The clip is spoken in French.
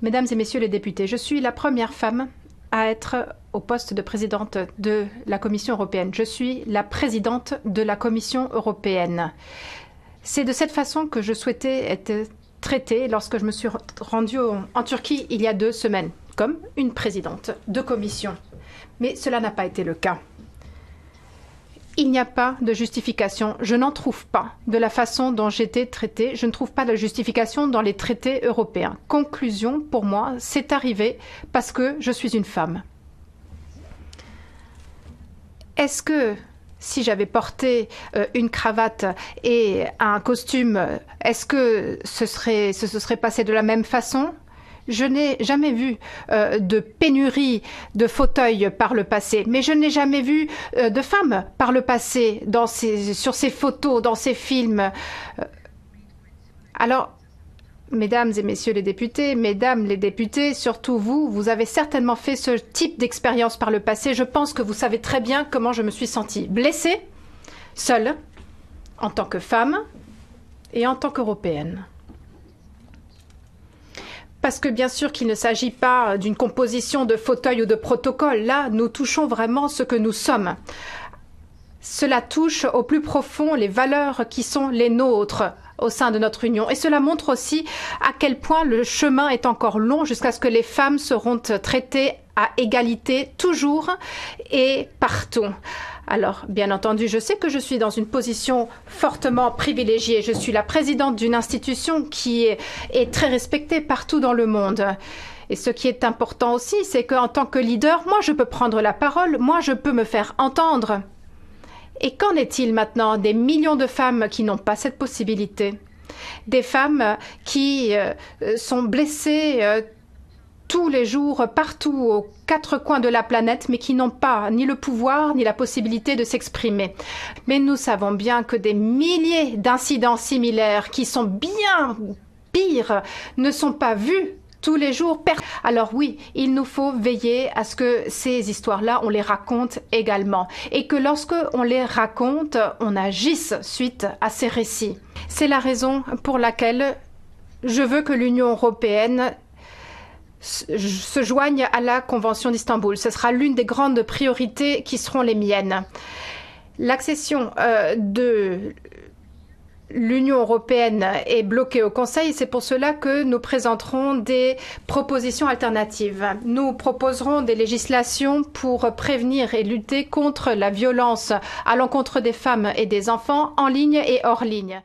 Mesdames et messieurs les députés, je suis la première femme à être au poste de présidente de la Commission européenne. Je suis la présidente de la Commission européenne. C'est de cette façon que je souhaitais être traitée lorsque je me suis rendue en Turquie il y a deux semaines, comme une présidente de commission. Mais cela n'a pas été le cas. Il n'y a pas de justification. Je n'en trouve pas de la façon dont été traitée. Je ne trouve pas de justification dans les traités européens. Conclusion, pour moi, c'est arrivé parce que je suis une femme. Est-ce que si j'avais porté euh, une cravate et un costume, est-ce que ce serait, ce se serait passé de la même façon? Je n'ai jamais vu euh, de pénurie de fauteuils par le passé, mais je n'ai jamais vu euh, de femmes par le passé sur ces photos, dans ces films. Euh, alors, Mesdames et messieurs les députés, mesdames les députés, surtout vous, vous avez certainement fait ce type d'expérience par le passé. Je pense que vous savez très bien comment je me suis sentie blessée, seule, en tant que femme et en tant qu'européenne. Parce que bien sûr qu'il ne s'agit pas d'une composition de fauteuil ou de protocole. Là, nous touchons vraiment ce que nous sommes. Cela touche au plus profond les valeurs qui sont les nôtres au sein de notre union. Et cela montre aussi à quel point le chemin est encore long jusqu'à ce que les femmes seront traitées à égalité toujours et partout. Alors, bien entendu, je sais que je suis dans une position fortement privilégiée. Je suis la présidente d'une institution qui est, est, très respectée partout dans le monde. Et ce qui est important aussi, c'est qu'en tant que leader, moi, je peux prendre la parole, moi, je peux me faire entendre. Et qu'en est-il maintenant des millions de femmes qui n'ont pas cette possibilité? Des femmes qui euh, sont blessées euh, tous les jours, partout, aux quatre coins de la planète, mais qui n'ont pas ni le pouvoir ni la possibilité de s'exprimer. Mais nous savons bien que des milliers d'incidents similaires qui sont bien pires ne sont pas vus tous les jours. Alors oui, il nous faut veiller à ce que ces histoires-là, on les raconte également. Et que lorsque on les raconte, on agisse suite à ces récits. C'est la raison pour laquelle je veux que l'Union européenne se joigne à la Convention d'Istanbul. Ce sera l'une des grandes priorités qui seront les miennes. L'accession euh, de l'Union européenne est bloquée au Conseil. C'est pour cela que nous présenterons des propositions alternatives. Nous proposerons des législations pour prévenir et lutter contre la violence à l'encontre des femmes et des enfants en ligne et hors ligne.